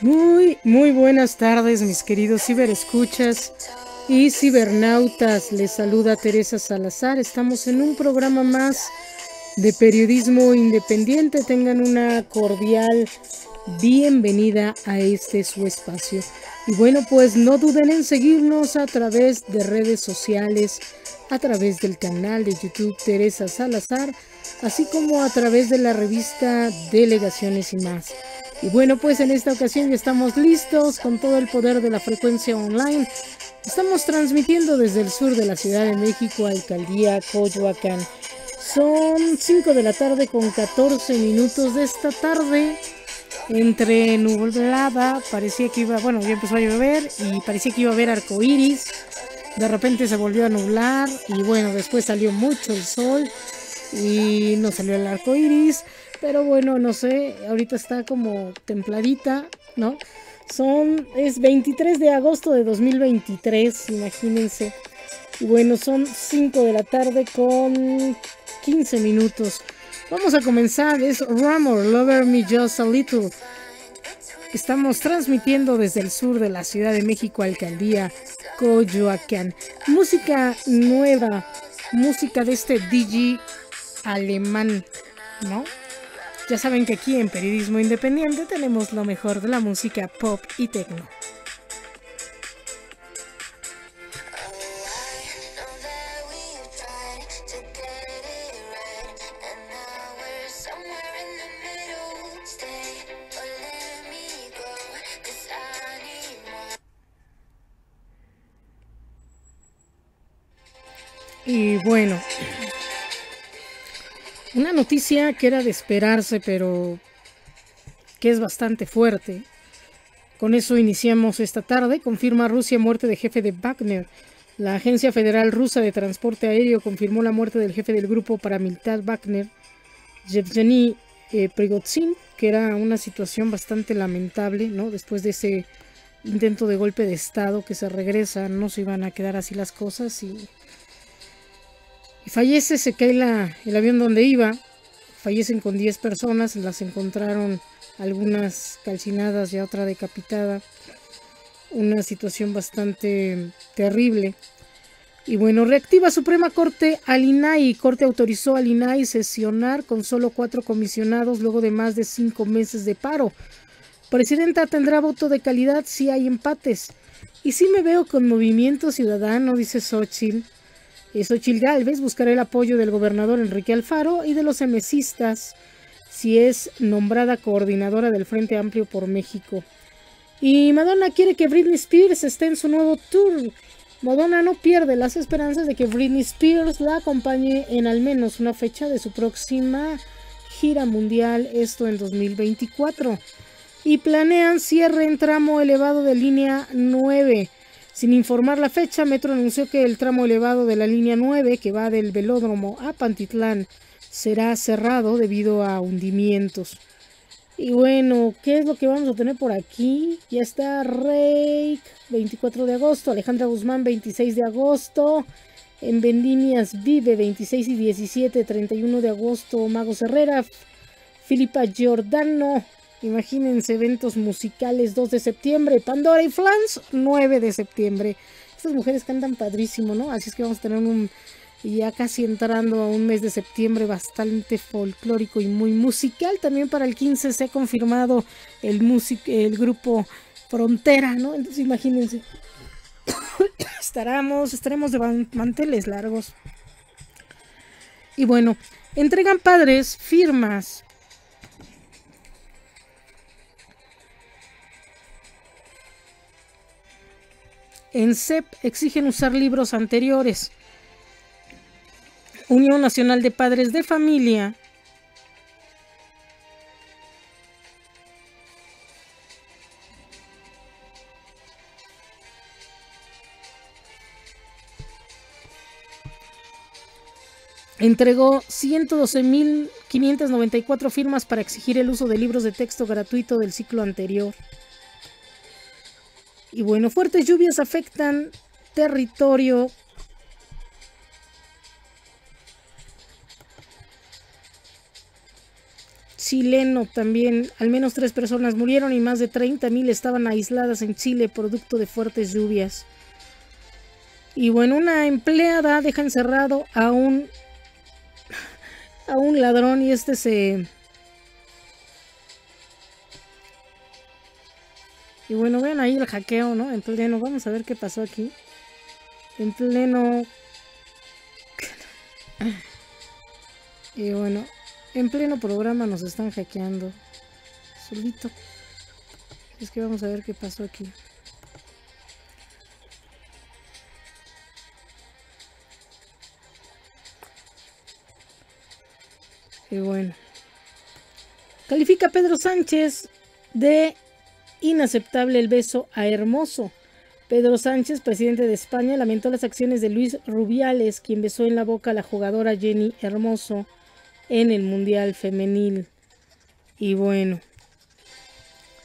Muy, muy buenas tardes, mis queridos ciberescuchas y cibernautas. Les saluda Teresa Salazar. Estamos en un programa más de periodismo independiente. Tengan una cordial bienvenida a este su espacio. Y bueno, pues no duden en seguirnos a través de redes sociales, a través del canal de YouTube Teresa Salazar, así como a través de la revista Delegaciones y más. Y bueno, pues en esta ocasión ya estamos listos con todo el poder de la frecuencia online. Estamos transmitiendo desde el sur de la Ciudad de México, Alcaldía Coyoacán. Son 5 de la tarde con 14 minutos de esta tarde. Entre nublada, parecía que iba, bueno, ya empezó a llover y parecía que iba a haber arco iris. De repente se volvió a nublar y bueno, después salió mucho el sol y no salió el arco iris. Pero bueno, no sé, ahorita está como templadita, ¿no? Son, es 23 de agosto de 2023, imagínense. Y bueno, son 5 de la tarde con 15 minutos. Vamos a comenzar, es Ramor, Lover Me Just a Little. Estamos transmitiendo desde el sur de la Ciudad de México, Alcaldía Coyoacán. Música nueva, música de este DJ alemán, ¿no? Ya saben que aquí en Periodismo Independiente tenemos lo mejor de la música pop y techno. Y bueno, una noticia que era de esperarse, pero que es bastante fuerte. Con eso iniciamos esta tarde. Confirma Rusia muerte de jefe de Wagner. La Agencia Federal Rusa de Transporte Aéreo confirmó la muerte del jefe del grupo paramilitar Wagner, Yevgeny eh, Prigozhin, que era una situación bastante lamentable, ¿no? Después de ese intento de golpe de Estado que se regresa, no se iban a quedar así las cosas y fallece, se cae el avión donde iba. Fallecen con 10 personas, las encontraron algunas calcinadas y otra decapitada. Una situación bastante terrible. Y bueno, reactiva Suprema Corte al INAI. Corte autorizó al INAI sesionar con solo cuatro comisionados luego de más de cinco meses de paro. Presidenta tendrá voto de calidad si hay empates. Y si me veo con movimiento ciudadano, dice Xochitl. Xochil Gálvez buscará el apoyo del gobernador Enrique Alfaro y de los emesistas si es nombrada coordinadora del Frente Amplio por México. Y Madonna quiere que Britney Spears esté en su nuevo tour. Madonna no pierde las esperanzas de que Britney Spears la acompañe en al menos una fecha de su próxima gira mundial, esto en 2024. Y planean cierre en tramo elevado de línea 9. Sin informar la fecha, Metro anunció que el tramo elevado de la línea 9, que va del velódromo a Pantitlán, será cerrado debido a hundimientos. Y bueno, ¿qué es lo que vamos a tener por aquí? Ya está Rey, 24 de agosto, Alejandra Guzmán, 26 de agosto, en Vendimias Vive, 26 y 17, 31 de agosto, Mago Herrera, Filipa Giordano, Imagínense eventos musicales 2 de septiembre, Pandora y Flans 9 de septiembre. Estas mujeres cantan padrísimo, ¿no? Así es que vamos a tener un ya casi entrando a un mes de septiembre bastante folclórico y muy musical. También para el 15 se ha confirmado el, el grupo Frontera, ¿no? Entonces imagínense. Estaremos, estaremos de manteles largos. Y bueno, entregan padres firmas En CEP exigen usar libros anteriores. Unión Nacional de Padres de Familia entregó 112.594 firmas para exigir el uso de libros de texto gratuito del ciclo anterior. Y bueno, fuertes lluvias afectan territorio chileno también. Al menos tres personas murieron y más de 30.000 estaban aisladas en Chile producto de fuertes lluvias. Y bueno, una empleada deja encerrado a un a un ladrón y este se Y bueno, vean ahí el hackeo, ¿no? En pleno, vamos a ver qué pasó aquí. En pleno Y bueno, en pleno programa nos están hackeando. Solito. Es que vamos a ver qué pasó aquí. Y bueno. Califica Pedro Sánchez de inaceptable el beso a Hermoso. Pedro Sánchez, presidente de España, lamentó las acciones de Luis Rubiales, quien besó en la boca a la jugadora Jenny Hermoso en el Mundial Femenil. Y bueno.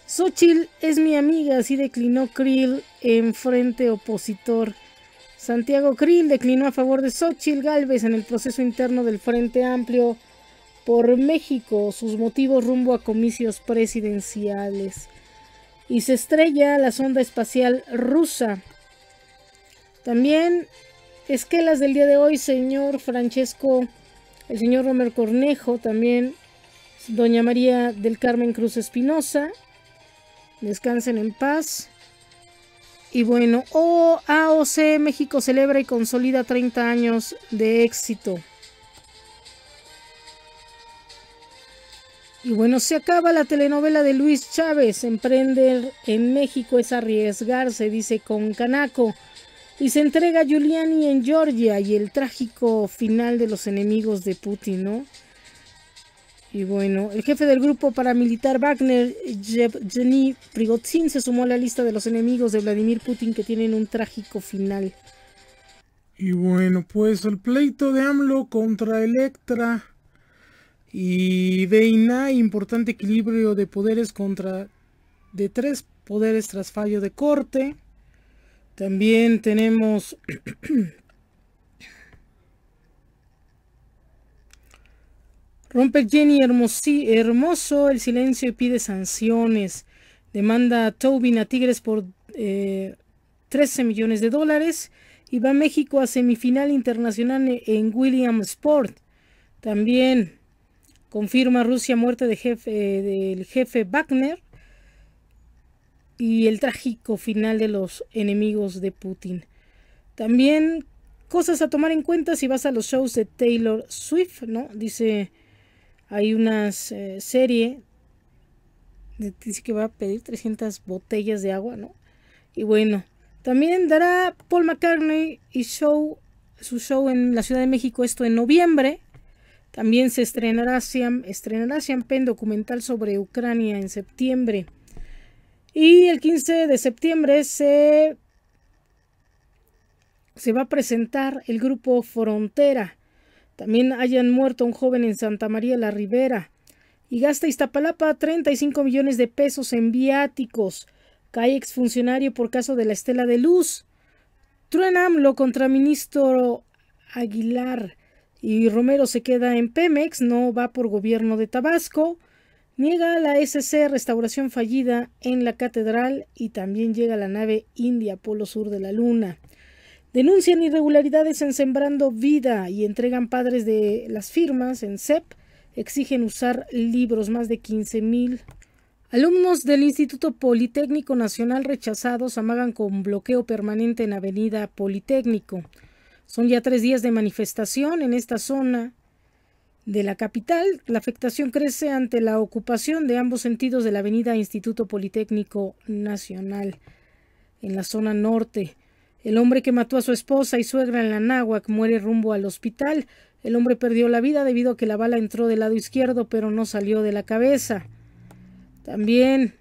Xochitl es mi amiga, así declinó Krill en frente opositor. Santiago Krill declinó a favor de Xochitl Galvez en el proceso interno del Frente Amplio por México, sus motivos rumbo a comicios presidenciales. Y se estrella la sonda espacial rusa. También esquelas del día de hoy, señor Francesco el señor Romer Cornejo también, doña María del Carmen Cruz Espinosa, descansen en paz. Y bueno, AOC México celebra y consolida 30 años de éxito. Y bueno, se acaba la telenovela de Luis Chávez. Emprender en México es arriesgarse, dice con Canaco y se entrega Giuliani en Georgia y el trágico final de los enemigos de Putin, ¿no? Y bueno, el jefe del grupo paramilitar Wagner, Yevgeny Prigozhin, se sumó a la lista de los enemigos de Vladimir Putin que tienen un trágico final. Y bueno, pues el pleito de AMLO contra Electra y Deina, importante equilibrio de poderes contra de tres poderes tras fallo de corte. También tenemos Rompe Jenny Hermoso el silencio y pide sanciones. Demanda a Tobin a Tigres por 13 eh, millones de dólares. Y va a México a semifinal internacional en William Sport. También confirma Rusia muerte de jefe, del jefe Wagner y el trágico final de los enemigos de Putin. También cosas a tomar en cuenta si vas a los shows de Taylor Swift, ¿no? Dice, hay una eh, serie, dice que va a pedir 300 botellas de agua, ¿no? Y bueno, también dará Paul McCartney y show, su show en la Ciudad de México, esto en noviembre. También se estrenará Siam, estrenará Siam Pen documental sobre Ucrania en septiembre. Y el 15 de septiembre se, se va a presentar el grupo Frontera. También hayan muerto un joven en Santa María la Ribera. Y gasta Iztapalapa 35 millones de pesos en viáticos. Cae exfuncionario por caso de la estela de luz. Truena AMLO contra ministro Aguilar. Y Romero se queda en Pemex, no va por gobierno de Tabasco. Niega la SC restauración fallida en la catedral y también llega la nave India Polo Sur de la Luna. Denuncian irregularidades en Sembrando Vida y entregan padres de las firmas en CEP. Exigen usar libros, más de 15.000. Alumnos del Instituto Politécnico Nacional rechazados amagan con bloqueo permanente en Avenida Politécnico. Son ya tres días de manifestación en esta zona de la capital, la afectación crece ante la ocupación de ambos sentidos de la avenida Instituto Politécnico Nacional en la zona norte. El hombre que mató a su esposa y suegra en la náhuac muere rumbo al hospital. El hombre perdió la vida debido a que la bala entró del lado izquierdo pero no salió de la cabeza. También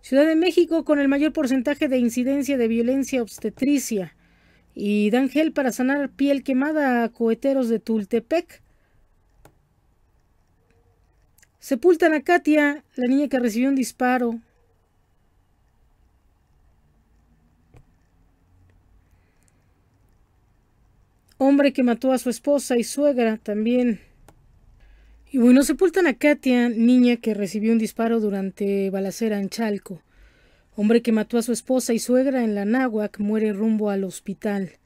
Ciudad de México con el mayor porcentaje de incidencia de violencia obstetricia y dan gel para sanar piel quemada a coheteros de Tultepec. Sepultan a Katia, la niña que recibió un disparo. Hombre que mató a su esposa y suegra también. Y bueno, sepultan a Katia, niña que recibió un disparo durante balacera en Chalco. Hombre que mató a su esposa y suegra en la Náhuac muere rumbo al hospital.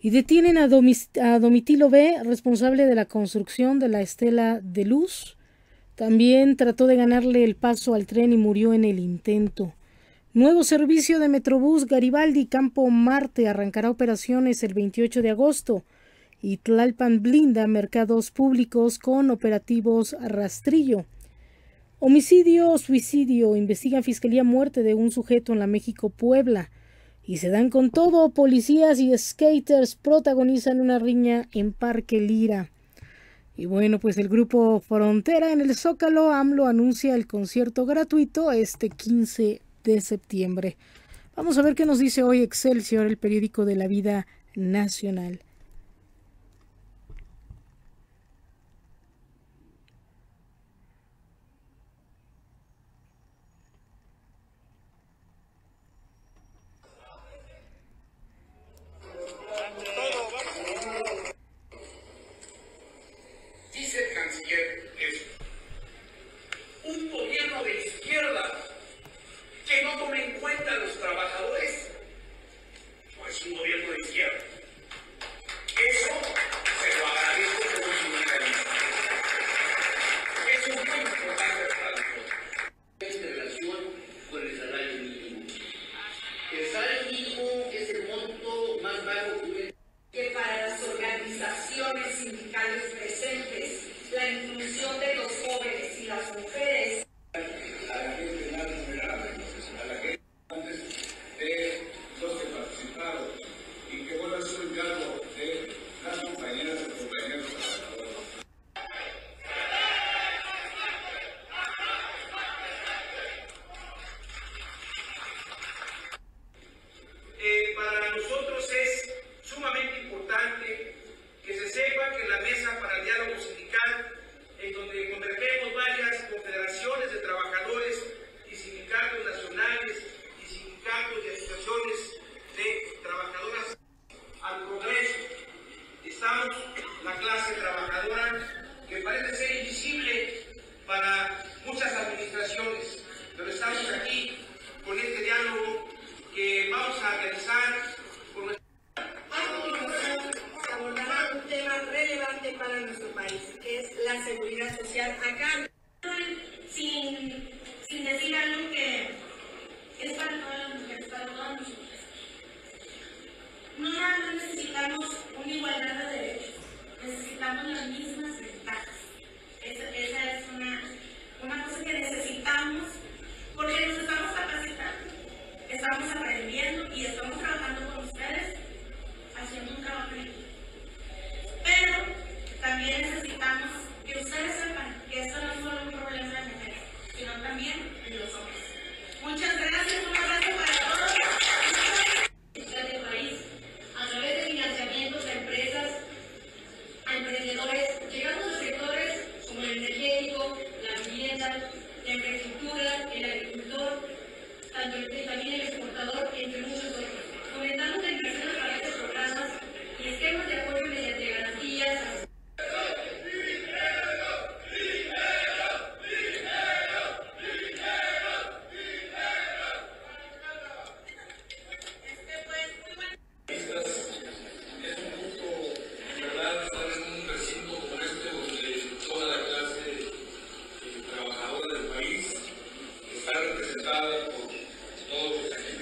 Y detienen a, Domitilo B, responsable de la construcción de la estela de luz. También trató de ganarle el paso al tren y murió en el intento. Nuevo servicio de Metrobús Garibaldi Campo Marte arrancará operaciones el 28 de agosto y Tlalpan blinda mercados públicos con operativos rastrillo. Homicidio, suicidio, investiga Fiscalía muerte de un sujeto en la México Puebla. Y se dan con todo, policías y skaters protagonizan una riña en Parque Lira. Y bueno, pues el grupo Frontera en el Zócalo, AMLO anuncia el concierto gratuito este 15 de septiembre. Vamos a ver qué nos dice hoy Excelsior, el periódico de la vida nacional. izquierda. por todos los.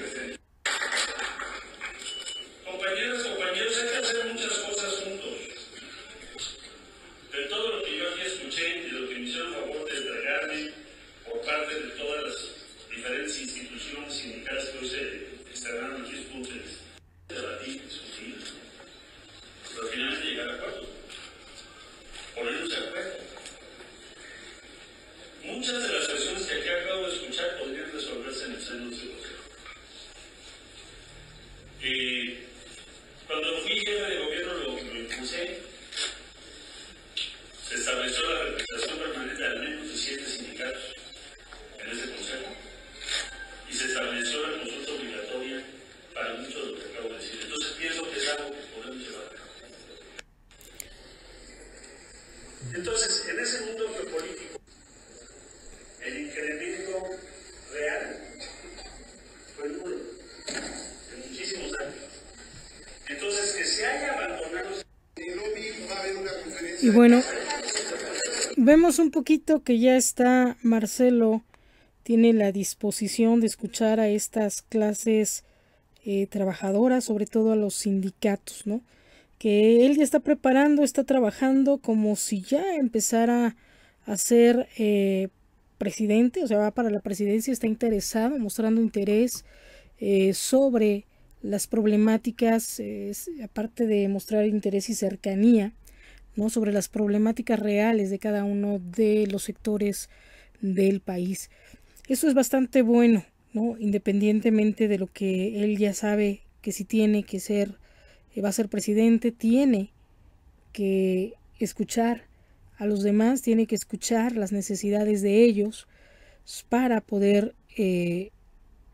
Vemos un poquito que ya está Marcelo, tiene la disposición de escuchar a estas clases eh, trabajadoras, sobre todo a los sindicatos, ¿no? Que él ya está preparando, está trabajando como si ya empezara a ser eh, presidente, o sea, va para la presidencia, está interesado, mostrando interés eh, sobre las problemáticas, aparte de mostrar interés y cercanía, sobre las problemáticas reales de cada uno de los sectores del país. Eso es bastante bueno, ¿no? independientemente de lo que él ya sabe que si tiene que ser, eh, va a ser presidente, tiene que escuchar a los demás, tiene que escuchar las necesidades de ellos para poder eh,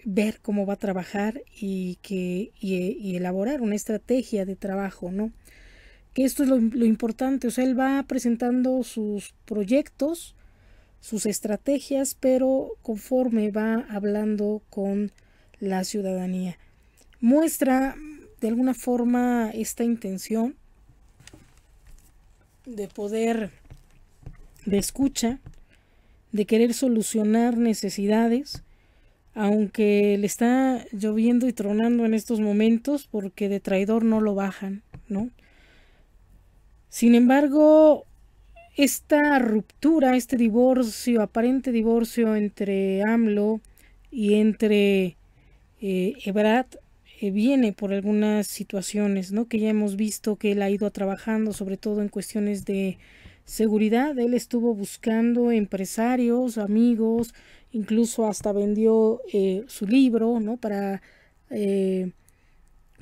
ver cómo va a trabajar y, que, y, elaborar una estrategia de trabajo, ¿no? Que esto es lo, importante, o sea, él va presentando sus proyectos, sus estrategias, pero conforme va hablando con la ciudadanía. Muestra de alguna forma esta intención de poder, de escucha, de querer solucionar necesidades, aunque le está lloviendo y tronando en estos momentos porque de traidor no lo bajan, ¿no? Sin embargo, esta ruptura, este divorcio, aparente divorcio entre AMLO y entre eh, Ebrard eh, viene por algunas situaciones, ¿no? Que ya hemos visto que él ha ido trabajando, sobre todo en cuestiones de seguridad. Él estuvo buscando empresarios, amigos, incluso hasta vendió eh, su libro, ¿no? Para eh,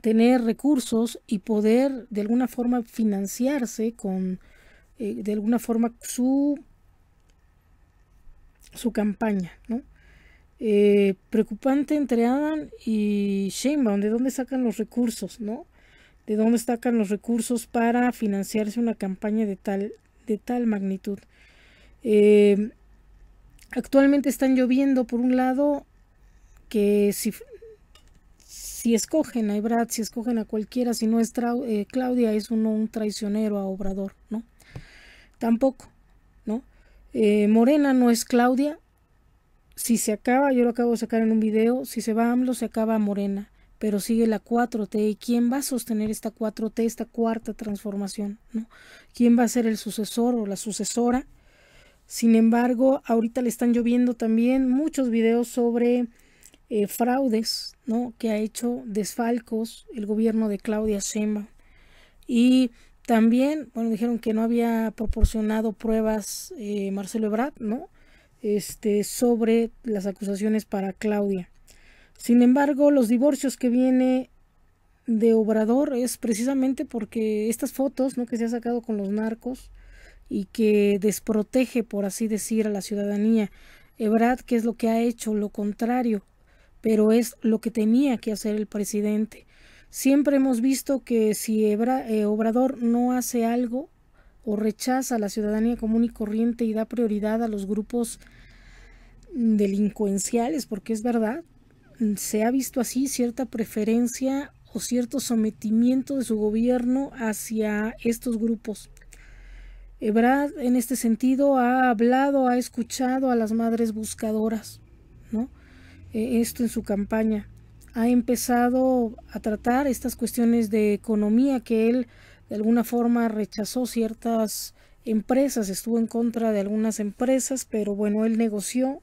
tener recursos y poder de alguna forma financiarse con, eh, de alguna forma, su, su campaña, ¿no? preocupante entre Adam y Sheinbaum, ¿de dónde sacan los recursos, no? ¿De dónde sacan los recursos para financiarse una campaña de tal, de tal magnitud? Actualmente están lloviendo por un lado que si, si escogen a Ebrad, si escogen a cualquiera, si no es eh, Claudia, es uno un traicionero a Obrador, ¿no? Tampoco, ¿no? Eh, Morena no es Claudia. Si se acaba, yo lo acabo de sacar en un video, si se va AMLO, se acaba Morena, pero sigue la 4T. ¿Y quién va a sostener esta 4T, esta cuarta transformación? ¿no? ¿Quién va a ser el sucesor o la sucesora? Sin embargo, ahorita le están lloviendo también muchos videos sobre eh, fraudes, ¿no? Que ha hecho desfalcos el gobierno de Claudia Sheinbaum. Y también, bueno, dijeron que no había proporcionado pruebas eh, Marcelo Ebrard, ¿no? Este, sobre las acusaciones para Claudia. Sin embargo, los divorcios que viene de Obrador es precisamente porque estas fotos, ¿no? Que se ha sacado con los narcos, y que desprotege, por así decir, a la ciudadanía. Ebrad, ¿qué es lo que ha hecho? Lo contrario, pero es lo que tenía que hacer el presidente. Siempre hemos visto que si eh, Obrador no hace algo o rechaza a la ciudadanía común y corriente y da prioridad a los grupos delincuenciales, porque es verdad, se ha visto así cierta preferencia o cierto sometimiento de su gobierno hacia estos grupos. Ebrad en este sentido ha hablado, ha escuchado a las madres buscadoras. E, esto en su campaña. Ha empezado a tratar estas cuestiones de economía que él de alguna forma rechazó ciertas empresas, estuvo en contra de algunas empresas, pero bueno, él negoció,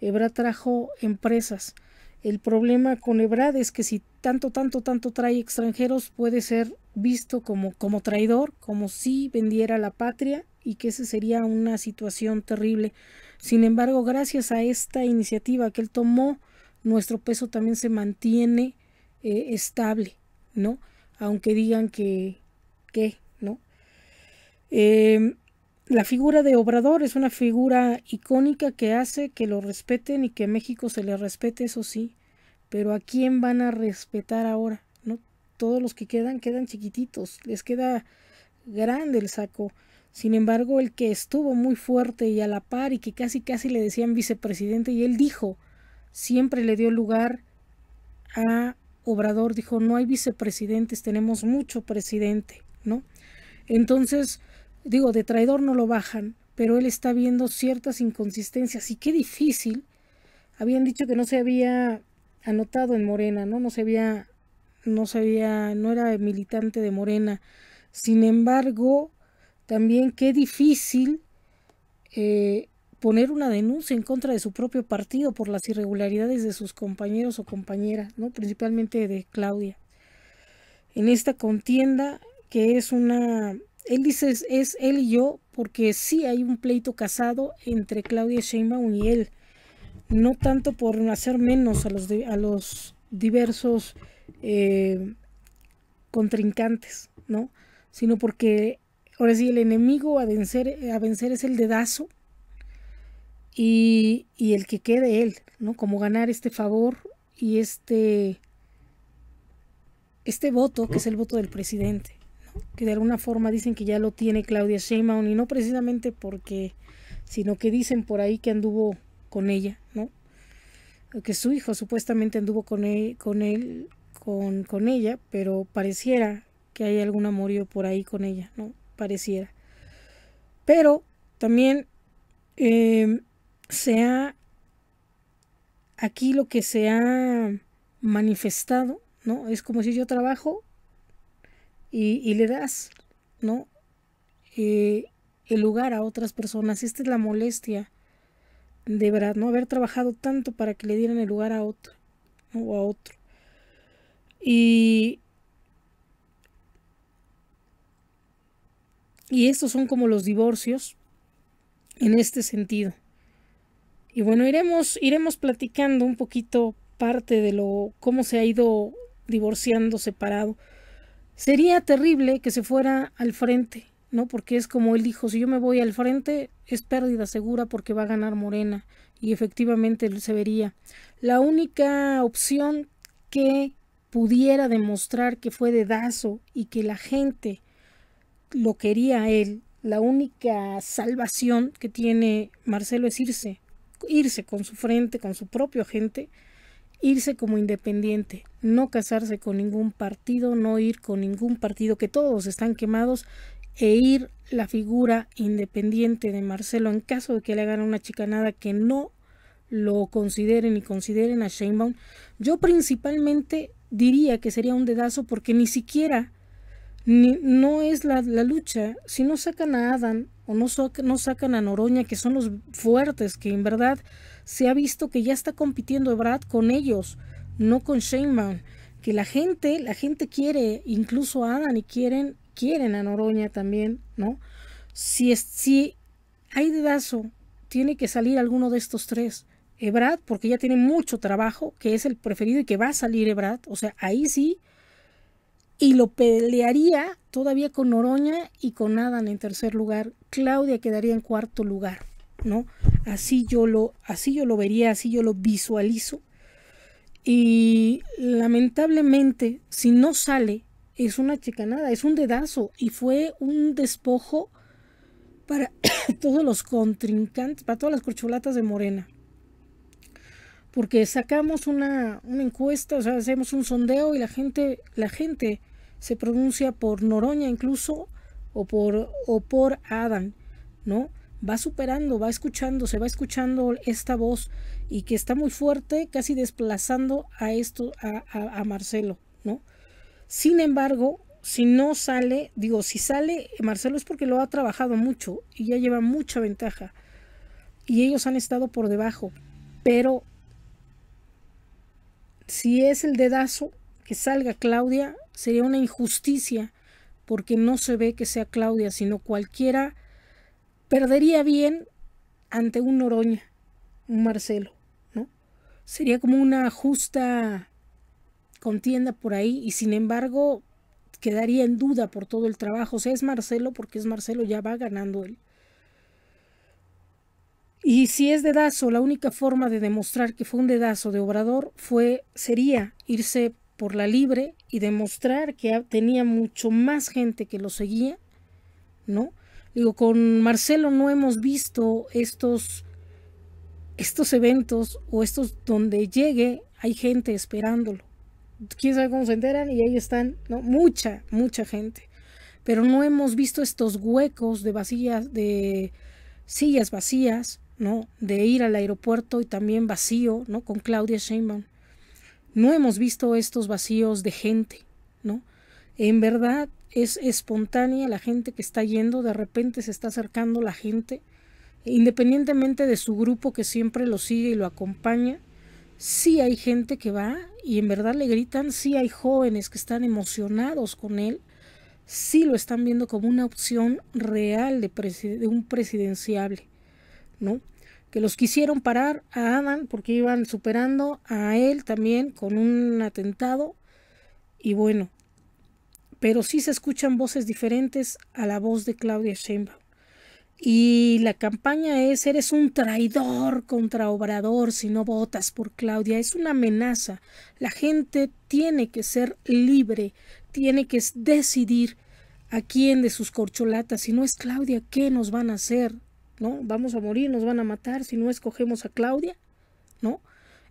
Ebrad trajo empresas. El problema con Ebrad es que si tanto, tanto, tanto trae extranjeros puede ser visto como, como traidor, como si vendiera la patria y que esa sería una situación terrible. Sin embargo, gracias a esta iniciativa que él tomó, nuestro peso también se mantiene eh, estable, ¿no? Aunque digan que, ¿no? Em, la figura de Obrador es una figura icónica que hace que lo respeten y que México se le respete, eso sí, pero ¿a quién van a respetar ahora? ¿No? Todos los que quedan quedan chiquititos, les queda grande el saco. Sin embargo, el que estuvo muy fuerte y a la par y que casi casi le decían vicepresidente y él dijo, siempre le dio lugar a Obrador, dijo, no hay vicepresidentes, tenemos mucho presidente, ¿no? Entonces, digo, de traidor no lo bajan, pero él está viendo ciertas inconsistencias y qué difícil. Habían dicho que no se había anotado en Morena, ¿no? No se había, no sabía, no era militante de Morena. Sin embargo, también qué difícil eh, poner una denuncia en contra de su propio partido por las irregularidades de sus compañeros o compañeras, ¿no? principalmente de Claudia. En esta contienda, que es una... Él dice es él y yo, porque sí hay un pleito casado entre Claudia Sheinbaum y él. No tanto por hacer menos a los, a los diversos eh, contrincantes, ¿no? Sino porque Ahora sí, el enemigo a vencer, a vencer es el dedazo y, y el que quede él, ¿no? Como ganar este favor y este, este voto, que es el voto del presidente, que de alguna forma dicen que ya lo tiene Claudia Sheinbaum y no precisamente porque, sino que dicen por ahí que anduvo con ella, ¿no? Que su hijo supuestamente anduvo con él, con él, con, con ella, pero pareciera que hay algún amorío por ahí con ella, ¿no? Pareciera. Pero también eh, se ha, aquí lo que se ha manifestado, ¿no? Es como si yo trabajo y, le das, ¿no? Eh, el lugar a otras personas. Esta es la molestia de verdad, ¿no? Haber trabajado tanto para que le dieran el lugar a otro, o a otro. Y Y estos son como los divorcios en este sentido. Y bueno, iremos, iremos platicando un poquito parte de lo cómo se ha ido divorciando separado. Sería terrible que se fuera al frente, ¿no? Porque es como él dijo, si yo me voy al frente es pérdida segura porque va a ganar Morena y efectivamente se vería. La única opción que pudiera demostrar que fue dedazo y que la gente lo quería él, la única salvación que tiene Marcelo es irse, irse con su frente, con su propio gente, irse como independiente, no casarse con ningún partido, no ir con ningún partido, que todos están quemados, e ir la figura independiente de Marcelo en caso de que le hagan una chicanada que no lo consideren y consideren a Sheinbaum, yo principalmente diría que sería un dedazo porque ni siquiera no es la, lucha. Si no sacan a Adam o no, no sacan a Noroña, que son los fuertes, que en verdad se ha visto que ya está compitiendo Brad con ellos, no con Sheinbaum. Que la gente, la gente quiere, incluso a Adam y quieren, quieren a Noroña también, ¿no? Si, es, si hay dedazo, tiene que salir alguno de estos tres. Ebrad, porque ya tiene mucho trabajo, que es el preferido y que va a salir Ebrad. O sea, ahí sí y lo pelearía todavía con Noroña y con Adán en tercer lugar. Claudia quedaría en cuarto lugar, ¿no? Así yo lo, así yo lo vería, así yo lo visualizo. Y lamentablemente, si no sale, es una chicanada, es un dedazo y fue un despojo para todos los contrincantes, para todas las corcholatas de Morena porque sacamos una, una, encuesta, o sea, hacemos un sondeo y la gente, la gente se pronuncia por Noroña incluso o por, o por Adam, ¿no? Va superando, va escuchando, se va escuchando esta voz y que está muy fuerte, casi desplazando a esto, a, a, Marcelo, ¿no? Sin embargo, si no sale, digo, si sale Marcelo es porque lo ha trabajado mucho y ya lleva mucha ventaja. Y ellos han estado por debajo. Pero si es el dedazo, que salga Claudia, sería una injusticia porque no se ve que sea Claudia, sino cualquiera perdería bien ante un Noroña, un Marcelo, ¿no? Sería como una justa contienda por ahí y sin embargo quedaría en duda por todo el trabajo. O sea, es Marcelo porque es Marcelo, ya va ganando él. Y si es dedazo, la única forma de demostrar que fue un dedazo de Obrador fue sería irse por la libre y demostrar que tenía mucho más gente que lo seguía, ¿no? Digo, con Marcelo no hemos visto estos, estos eventos o estos donde llegue, hay gente esperándolo. Quién sabe cómo se enteran y ahí están, ¿no? Mucha, mucha gente. Pero no hemos visto estos huecos de vacías, de sillas vacías, ¿no? De ir al aeropuerto y también vacío, ¿no? Con Claudia Sheinbaum. No hemos visto estos vacíos de gente, ¿no? En verdad es espontánea la gente que está yendo, de repente se está acercando la gente, independientemente de su grupo que siempre lo sigue y lo acompaña, sí hay gente que va y en verdad le gritan, sí hay jóvenes que están emocionados con él, sí lo están viendo como una opción real de, de un presidenciable, ¿no? Que los quisieron parar a Adán porque iban superando a él también con un atentado y bueno, pero sí se escuchan voces diferentes a la voz de Claudia Sheinbaum. Y la campaña es, eres un traidor contra Obrador si no votas por Claudia. Es una amenaza. La gente tiene que ser libre, tiene que decidir a quién de sus corcholatas. Si no es Claudia, ¿qué nos van a hacer? ¿No? Vamos a morir, nos van a matar si no escogemos a Claudia. ¿No?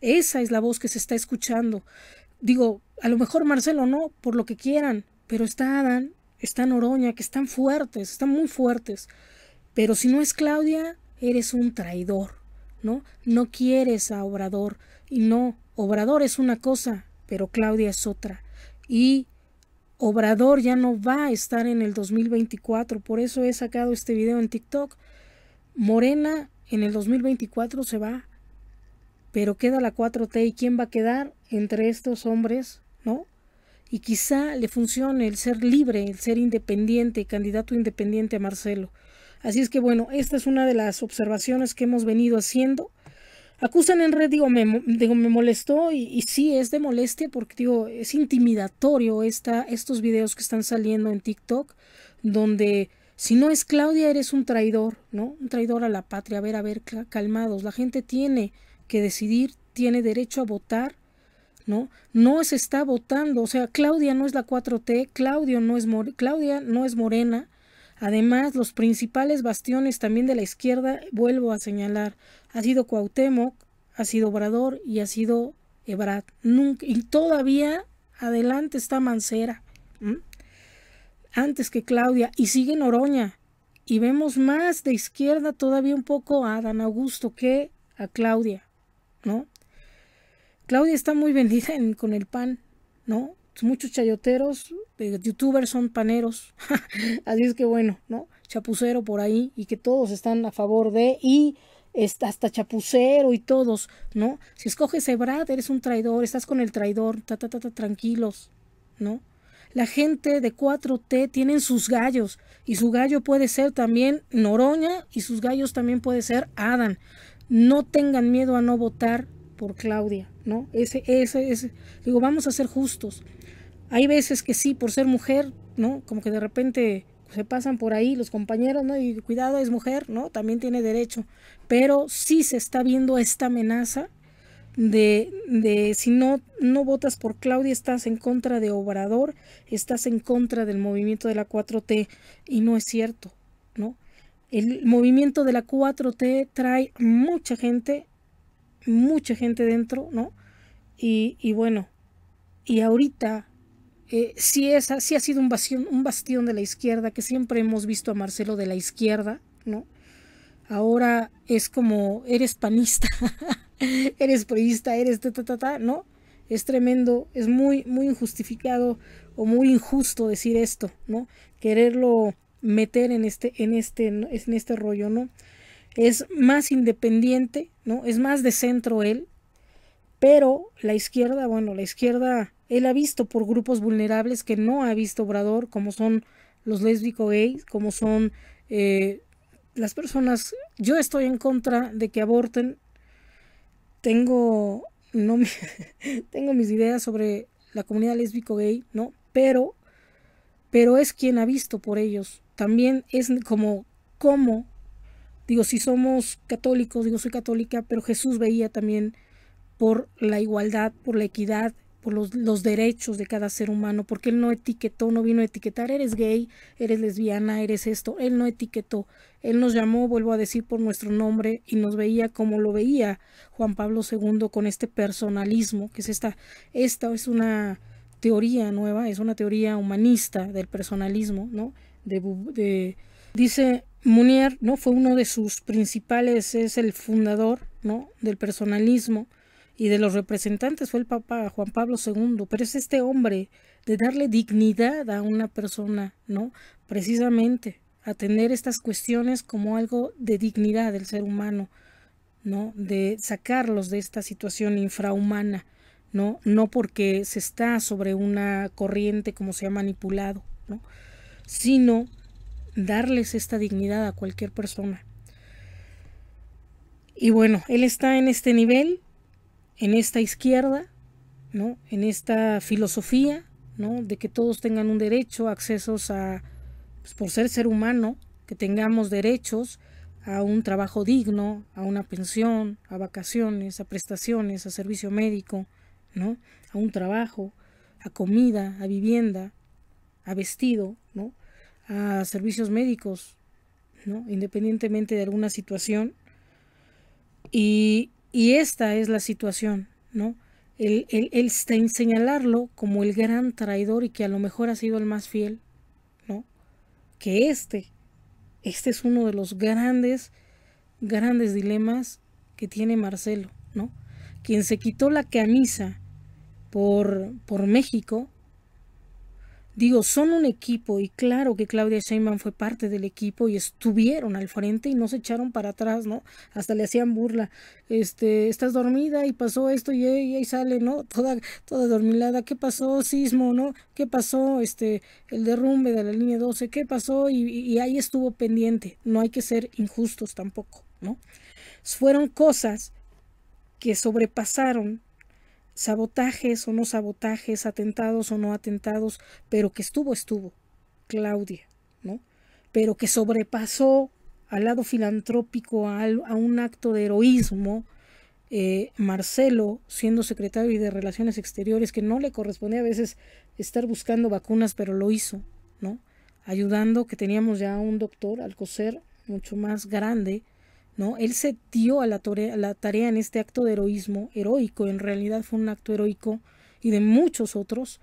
Esa es la voz que se está escuchando. Digo, a lo mejor Marcelo no, por lo que quieran, pero está Adán, está Noroña, que están fuertes, están muy fuertes. Pero si no es Claudia, eres un traidor, ¿no? No quieres a Obrador. Y no, Obrador es una cosa, pero Claudia es otra. Y Obrador ya no va a estar en el 2024. Por eso he sacado este video en TikTok. Morena en el 2024 se va. Pero queda la 4T. ¿Y quién va a quedar entre estos hombres? ¿No? y quizá le funcione el ser libre, el ser independiente, candidato independiente a Marcelo. Así es que bueno, esta es una de las observaciones que hemos venido haciendo. Acusan en red, digo, me, digo, me molestó y, y, sí es de molestia porque digo, es intimidatorio esta, estos videos que están saliendo en TikTok, donde si no es Claudia eres un traidor, ¿no? Un traidor a la patria. A ver, a ver, calmados. La gente tiene que decidir, tiene derecho a votar ¿no? No se está votando, o sea, Claudia no es la 4T, Claudio no es Claudia no es Morena. Además, los principales bastiones también de la izquierda, vuelvo a señalar, ha sido Cuauhtémoc, ha sido Obrador y ha sido Ebrard. Nunca, y todavía adelante está Mancera, antes que Claudia, y sigue Noroña. Y vemos más de izquierda todavía un poco a Dan Augusto que a Claudia, ¿no? Claudia está muy vendida con el pan, ¿no? Muchos chayoteros, eh, youtubers son paneros. Así es que bueno, ¿no? Chapucero por ahí y que todos están a favor de y hasta chapucero y todos, ¿no? Si escoges Ebrad, eres un traidor, estás con el traidor, ta, ta, ta, ta, tranquilos, ¿no? La gente de 4T tienen sus gallos y su gallo puede ser también Noroña y sus gallos también puede ser Adán. No tengan miedo a no votar por Claudia, ¿no? Ese, ese, ese, digo, vamos a ser justos. Hay veces que sí, por ser mujer, ¿no? Como que de repente se pasan por ahí los compañeros, ¿no? Y cuidado, es mujer, ¿no? También tiene derecho. Pero sí se está viendo esta amenaza de, de si no, no votas por Claudia, estás en contra de Obrador, estás en contra del movimiento de la 4T. Y no es cierto, ¿no? El movimiento de la 4T trae mucha gente mucha gente dentro, ¿no? Y, y bueno, y ahorita eh, sí, es, ha sido un bastión, un bastión de la izquierda, que siempre hemos visto a Marcelo de la izquierda, ¿no? Ahora es como, eres panista, eres priista, eres ta, ta, ta, ta, ¿no? Es tremendo, es muy, muy injustificado o muy injusto decir esto, ¿no? Quererlo meter en este, en este, en este rollo, ¿no? es más independiente, ¿no? Es más de centro él, pero la izquierda, bueno, la izquierda, él ha visto por grupos vulnerables que no ha visto Obrador, como son los lésbicos gays, como son eh, las personas. Yo estoy en contra de que aborten. Tengo, no tengo mis ideas sobre la comunidad lésbico gay, ¿no? Pero, pero es quien ha visto por ellos. También es como, como Digo, si somos católicos, digo, soy católica, pero Jesús veía también por la igualdad, por la equidad por los, los, derechos de cada ser humano, porque él no etiquetó, no vino a etiquetar, eres gay, eres lesbiana, eres esto, él no etiquetó, él nos llamó, vuelvo a decir, por nuestro nombre y nos veía como lo veía Juan Pablo II con este personalismo, que es esta, esta es una teoría nueva, es una teoría humanista del personalismo, ¿no? De, de dice Munier, ¿no? Fue uno de sus principales, es el fundador, ¿no? Del personalismo y de los representantes fue el Papa Juan Pablo II, pero es este hombre de darle dignidad a una persona, ¿no? Precisamente a tener estas cuestiones como algo de dignidad del ser humano, ¿no? De sacarlos de esta situación infrahumana, ¿no? No porque se está sobre una corriente como se ha manipulado, ¿no? Sino darles esta dignidad a cualquier persona. Y bueno, él está en este nivel, en esta izquierda, ¿no? En esta filosofía, ¿no? De que todos tengan un derecho, accesos a, pues, por ser ser humano, que tengamos derechos a un trabajo digno, a una pensión, a vacaciones, a prestaciones, a servicio médico, ¿no? A un trabajo, a comida, a vivienda, a vestido, ¿no? A servicios médicos, ¿no? Independientemente de alguna situación. Y, y esta es la situación, ¿no? El, el, el, señalarlo como el gran traidor y que a lo mejor ha sido el más fiel, ¿no? Que este, este es uno de los grandes, grandes dilemas que tiene Marcelo, ¿no? Quien se quitó la camisa por, por México Digo, son un equipo y claro que Claudia Sheinbaum fue parte del equipo y estuvieron al frente y no se echaron para atrás, ¿no? Hasta le hacían burla. Este, estás dormida y pasó esto y, ahí sale, ¿no? Toda toda dormilada. ¿Qué pasó? Sismo, ¿no? ¿Qué pasó? Este, el derrumbe de la línea 12, ¿qué pasó? Y, y ahí estuvo pendiente. No hay que ser injustos tampoco, ¿no? Fueron cosas que sobrepasaron sabotajes o no sabotajes, atentados o no atentados, pero que estuvo, estuvo, Claudia, ¿no? Pero que sobrepasó al lado filantrópico, a, un acto de heroísmo, eh, Marcelo, siendo secretario de Relaciones Exteriores, que no le correspondía a veces estar buscando vacunas, pero lo hizo, ¿no? Ayudando, que teníamos ya un doctor, Alcocer, mucho más grande, Él se dio a la, tarea, en este acto de heroísmo, heroico, en realidad fue un acto heroico y de muchos otros,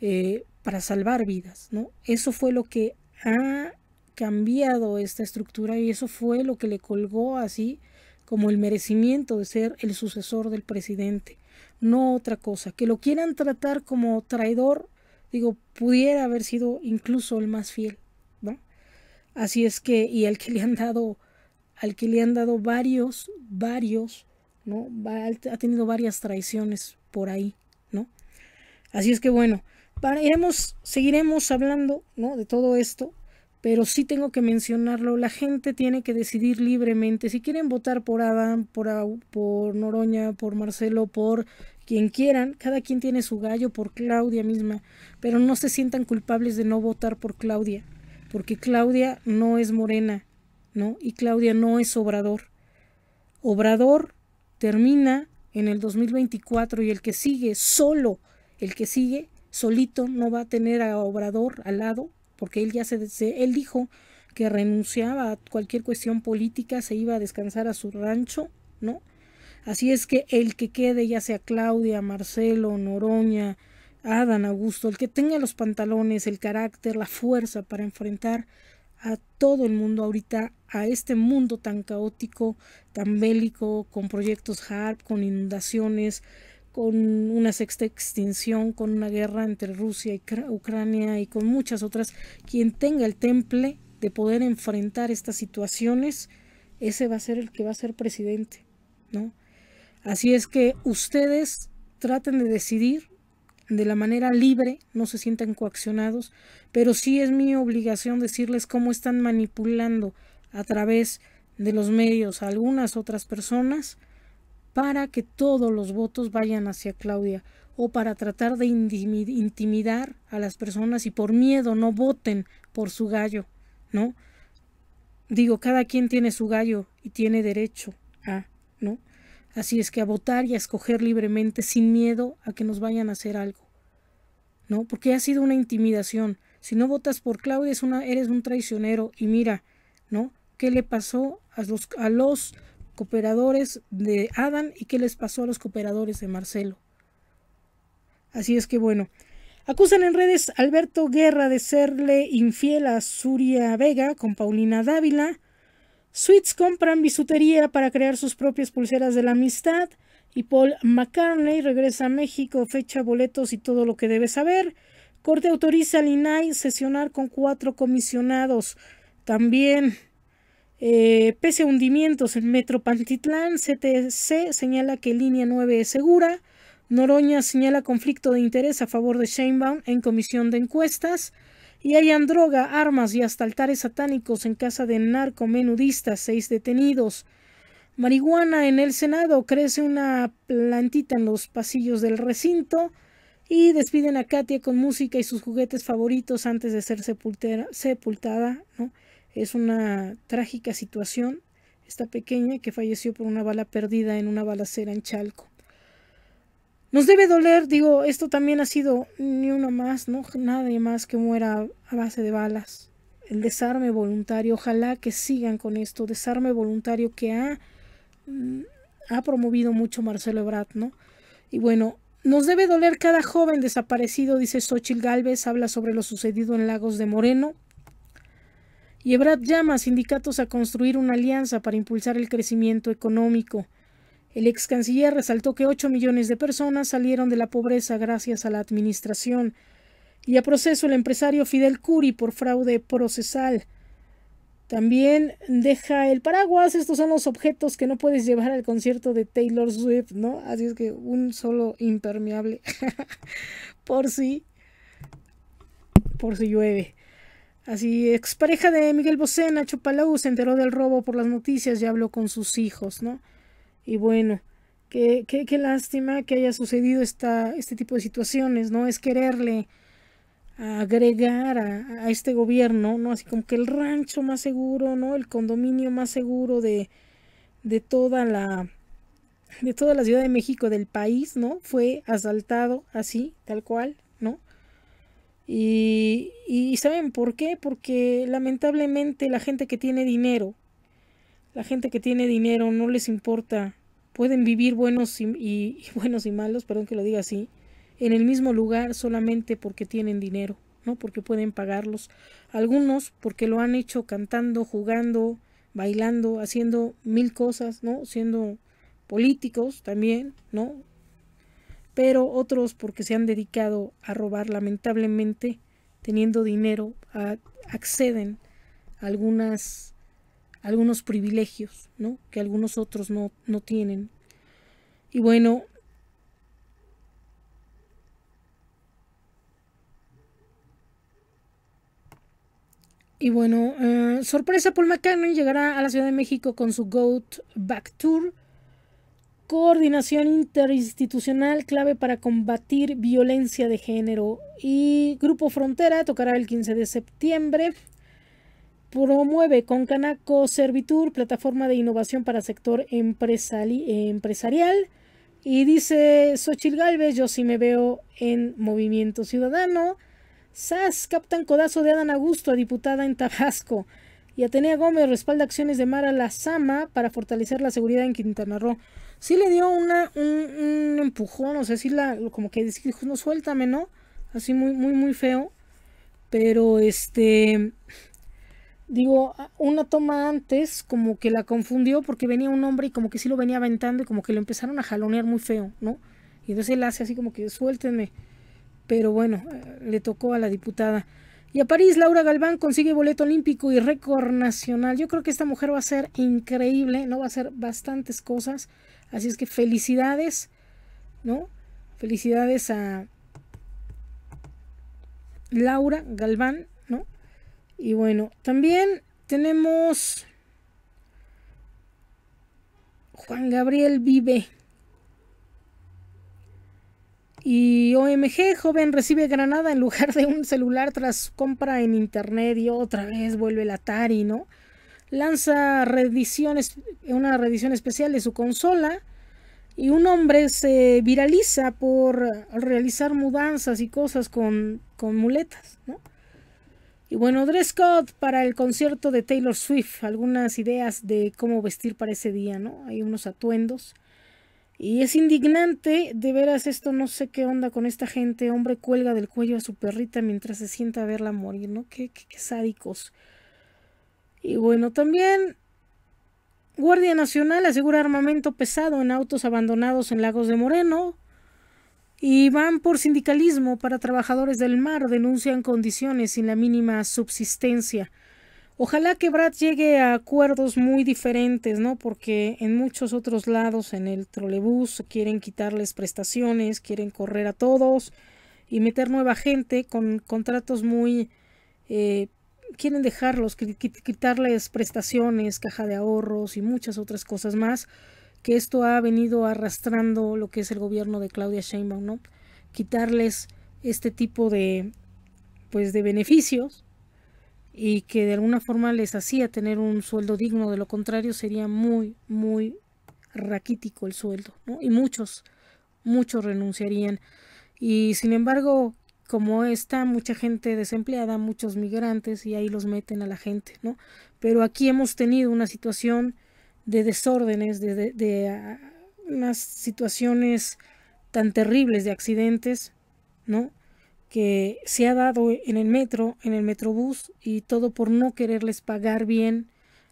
eh, para salvar vidas, ¿no? Eso fue lo que ha cambiado esta estructura y eso fue lo que le colgó así como el merecimiento de ser el sucesor del presidente, no otra cosa. Que lo quieran tratar como traidor, digo, pudiera haber sido incluso el más fiel, ¿no? Así es que, y el que le han dado al que le han dado varios, varios, ¿no? Ha tenido varias traiciones por ahí, ¿no? Así es que bueno, iremos, seguiremos hablando, ¿no? De todo esto, pero sí tengo que mencionarlo, la gente tiene que decidir libremente, si quieren votar por Adam, por, por Noroña, por Marcelo, por quien quieran, cada quien tiene su gallo, por Claudia misma, pero no se sientan culpables de no votar por Claudia, porque Claudia no es morena, ¿no? Y Claudia no es Obrador. Obrador termina en el 2024 y el que sigue solo, el que sigue solito no va a tener a Obrador al lado, porque él ya se, él dijo que renunciaba a cualquier cuestión política, se iba a descansar a su rancho, ¿no? Así es que el que quede, ya sea Claudia, Marcelo, Noroña, Adán Augusto, el que tenga los pantalones, el carácter, la fuerza para enfrentar a todo el mundo ahorita, a este mundo tan caótico, tan bélico, con proyectos HARP, con inundaciones, con una sexta extinción, con una guerra entre Rusia y Ucrania y con muchas otras, quien tenga el temple de poder enfrentar estas situaciones, ese va a ser el que va a ser presidente, ¿no? Así es que ustedes traten de decidir de la manera libre, no se sientan coaccionados, pero sí es mi obligación decirles cómo están manipulando a través de los medios a algunas otras personas para que todos los votos vayan hacia Claudia o para tratar de intimidar a las personas y por miedo no voten por su gallo, ¿no? Digo, cada quien tiene su gallo y tiene derecho a, ¿no? Así es que a votar y a escoger libremente sin miedo a que nos vayan a hacer algo. ¿No? Porque ha sido una intimidación. Si no votas por Claudia es una, eres un traicionero. Y mira, ¿no? ¿Qué le pasó a los, a los cooperadores de Adán y qué les pasó a los cooperadores de Marcelo? Así es que bueno. Acusan en redes a Alberto Guerra de serle infiel a Suria Vega con Paulina Dávila. Sweets compran bisutería para crear sus propias pulseras de la amistad. Y Paul McCartney regresa a México, fecha boletos y todo lo que debe saber. Corte autoriza al INAI sesionar con cuatro comisionados. También, eh, pese a hundimientos en Metro Pantitlán, CTC señala que línea 9 es segura. Noroña señala conflicto de interés a favor de Sheinbaum en comisión de encuestas. Y hayan droga, armas y hasta altares satánicos en casa de narcomenudistas, seis detenidos. Marihuana en el Senado, crece una plantita en los pasillos del recinto y despiden a Katia con música y sus juguetes favoritos antes de ser sepultada. ¿no? Es una trágica situación. Esta pequeña que falleció por una bala perdida en una balacera en Chalco. Nos debe doler, digo, esto también ha sido ni uno más, ¿no? Nadie más que muera a base de balas. El desarme voluntario, ojalá que sigan con esto, desarme voluntario que ha, mm, ha promovido mucho Marcelo Ebrard, ¿no? Y bueno, nos debe doler cada joven desaparecido, dice Xochil Gálvez, habla sobre lo sucedido en Lagos de Moreno. Y Ebrard llama a sindicatos a construir una alianza para impulsar el crecimiento económico. El ex canciller resaltó que 8 millones de personas salieron de la pobreza gracias a la administración y a proceso el empresario Fidel Curi por fraude procesal. También deja el paraguas, estos son los objetos que no puedes llevar al concierto de Taylor Swift, ¿no? Así es que un solo impermeable por si por si llueve. Así, expareja de Miguel Bosé, Nacho Palau, se enteró del robo por las noticias y habló con sus hijos, ¿no? Y bueno, qué, qué, qué lástima que haya sucedido esta, este tipo de situaciones, ¿no? Es quererle agregar a, este gobierno, ¿no? Así como que el rancho más seguro, ¿no? El condominio más seguro de, de toda la de toda la Ciudad de México del país, ¿no? Fue asaltado así, tal cual, ¿no? Y, y ¿saben por qué? Porque lamentablemente la gente que tiene dinero la gente que tiene dinero no les importa. Pueden vivir buenos y, buenos y malos, perdón que lo diga así, en el mismo lugar solamente porque tienen dinero, ¿no? Porque pueden pagarlos. Algunos porque lo han hecho cantando, jugando, bailando, haciendo mil cosas, ¿no? Siendo políticos también, ¿no? Pero otros porque se han dedicado a robar lamentablemente, teniendo dinero, acceden a algunas algunos privilegios, ¿no? Que algunos otros no, no tienen. Y bueno, Y bueno, uh, sorpresa, Paul McCartney llegará a la Ciudad de México con su Goat Back Tour. Coordinación interinstitucional clave para combatir violencia de género. Y Grupo Frontera tocará el 15 de septiembre. Promueve con Canaco Servitur, plataforma de innovación para sector empresarial. Y dice Xochil Galvez, yo sí me veo en Movimiento Ciudadano. SAS captan codazo de Adán Augusto diputada en Tabasco. Y Atenea Gómez respalda acciones de Mara Lazama para fortalecer la seguridad en Quintana Roo. Sí le dio una, un, un empujón, o sea, sí la, como que dijo, no suéltame, ¿no? Así muy, muy, muy feo. Pero este digo, una toma antes como que la confundió porque venía un hombre y como que sí lo venía aventando y como que lo empezaron a jalonear muy feo, ¿no? Y entonces él hace así como que suéltenme. Pero bueno, eh, le tocó a la diputada. Y a París, Laura Galván consigue boleto olímpico y récord nacional. Yo creo que esta mujer va a ser increíble, ¿no? Va a hacer bastantes cosas. Así es que felicidades, ¿no? Felicidades a Laura Galván y bueno, también tenemos Juan Gabriel Vive. Y OMG, joven recibe granada en lugar de un celular tras compra en internet y otra vez vuelve el Atari, ¿no? Lanza reediciones, una reedición especial de su consola y un hombre se viraliza por realizar mudanzas y cosas con, con muletas, ¿no? Y bueno, dress code para el concierto de Taylor Swift, algunas ideas de cómo vestir para ese día, ¿no? Hay unos atuendos. Y es indignante, de veras esto no sé qué onda con esta gente, hombre cuelga del cuello a su perrita mientras se sienta a verla morir, ¿no? Qué, qué, qué sádicos. Y bueno, también Guardia Nacional asegura armamento pesado en autos abandonados en Lagos de Moreno. Y van por sindicalismo para trabajadores del mar, denuncian condiciones sin la mínima subsistencia. Ojalá que Brad llegue a acuerdos muy diferentes, ¿no? Porque en muchos otros lados, en el trolebús, quieren quitarles prestaciones, quieren correr a todos y meter nueva gente con contratos muy eh, quieren dejarlos, quitarles prestaciones, caja de ahorros y muchas otras cosas más, que esto ha venido arrastrando lo que es el gobierno de Claudia Sheinbaum, ¿no? Quitarles este tipo de pues de beneficios y que de alguna forma les hacía tener un sueldo digno, de lo contrario sería muy muy raquítico el sueldo, ¿no? Y muchos muchos renunciarían. Y sin embargo, como está mucha gente desempleada, muchos migrantes y ahí los meten a la gente, ¿no? Pero aquí hemos tenido una situación de desórdenes, de, de, ah, unas situaciones tan terribles de accidentes, ¿no? Que se ha dado en el metro, en el metrobús y todo por no quererles pagar bien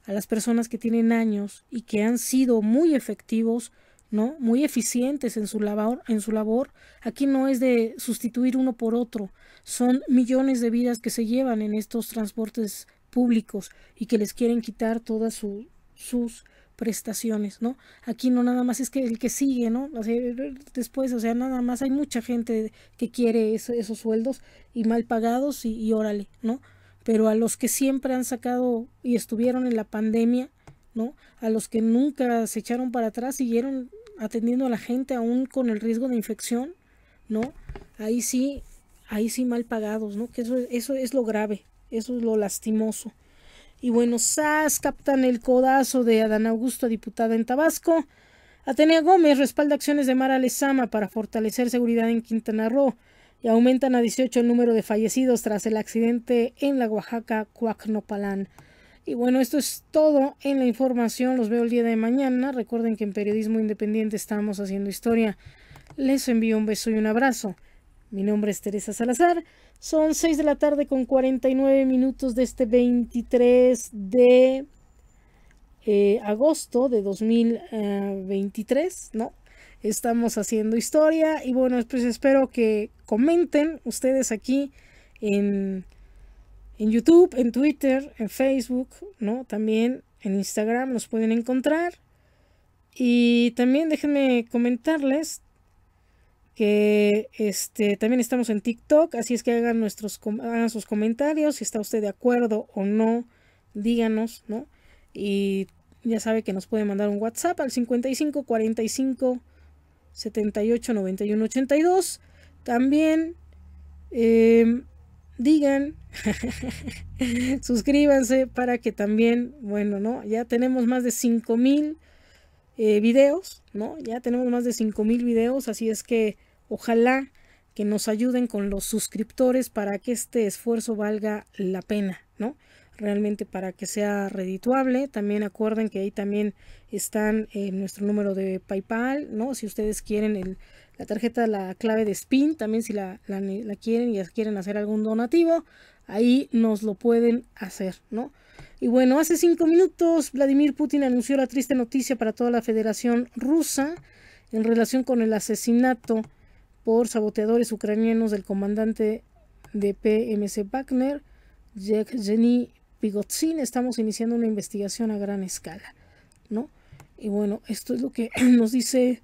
a las personas que tienen años y que han sido muy efectivos ¿no? Muy eficientes en su labor, en su labor. Aquí no es de sustituir uno por otro, son millones de vidas que se llevan en estos transportes públicos y que les quieren quitar todas sus prestaciones, ¿no? Aquí no nada más es que el que sigue, ¿no? después, o sea, nada más hay mucha gente que quiere esos sueldos y mal pagados y, y órale, ¿no? Pero a los que siempre han sacado y estuvieron en la pandemia, ¿no? A los que nunca se echaron para atrás, siguieron atendiendo a la gente aún con el riesgo de infección, ¿no? Ahí sí, ahí sí mal pagados, ¿no? Que eso, eso es lo grave, eso es lo lastimoso. Y bueno, SAS captan el codazo de Adán Augusto, diputada en Tabasco. Atenea Gómez respalda acciones de Mara Lezama para fortalecer seguridad en Quintana Roo y aumentan a 18 el número de fallecidos tras el accidente en la Oaxaca Cuacnopalán. Y bueno, esto es todo en la información. Los veo el día de mañana. Recuerden que en Periodismo Independiente estamos haciendo historia. Les envío un beso y un abrazo. Mi nombre es Teresa Salazar. Son 6 de la tarde con 49 minutos de este 23 de eh, agosto de 2023, ¿no? Estamos haciendo historia y bueno, pues espero que comenten ustedes aquí en en YouTube, en Twitter, en Facebook, ¿no? También en Instagram nos pueden encontrar. Y también déjenme comentarles que este también estamos en TikTok, así es que hagan nuestros hagan sus comentarios, si está usted de acuerdo o no, díganos, ¿no? Y ya sabe que nos puede mandar un WhatsApp al 55 45 78 91 82. También eh, digan, suscríbanse para que también, bueno, ¿no? Ya tenemos más de 5000 eh, videos, ¿no? Ya tenemos más de 5000 videos, así es que ojalá que nos ayuden con los suscriptores para que este esfuerzo valga la pena, ¿no? Realmente para que sea redituable. También acuerden que ahí también están eh, nuestro número de PayPal, ¿no? Si ustedes quieren el la tarjeta, la clave de SPIN, también si la, la, quieren y quieren hacer algún donativo, ahí nos lo pueden hacer, ¿no? Y bueno, hace cinco minutos Vladimir Putin anunció la triste noticia para toda la Federación Rusa en relación con el asesinato por saboteadores ucranianos del comandante de PMC Wagner, Yevgeny Pigotzin. Estamos iniciando una investigación a gran escala, ¿no? Y bueno, esto es lo que nos dice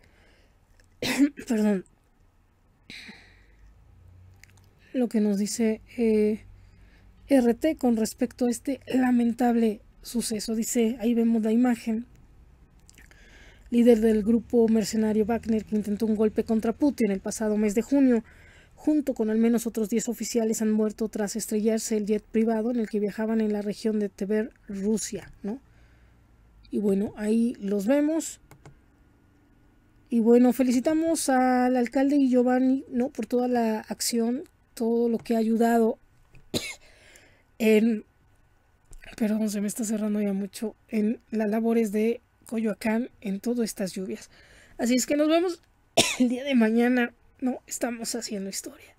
perdón, lo que nos dice eh, RT con respecto a este lamentable suceso. Dice, ahí vemos la imagen, líder del grupo mercenario Wagner que intentó un golpe contra Putin el pasado mes de junio, junto con al menos otros 10 oficiales han muerto tras estrellarse el jet privado en el que viajaban en la región de Tver, Rusia, ¿no? Y bueno, ahí los vemos Y bueno, felicitamos al alcalde Giovanni, ¿no? Por toda la acción, todo lo que ha ayudado en, perdón, se me está cerrando ya mucho, en las labores de Coyoacán en todas estas lluvias. Así es que nos vemos el día de mañana. No, estamos haciendo historia.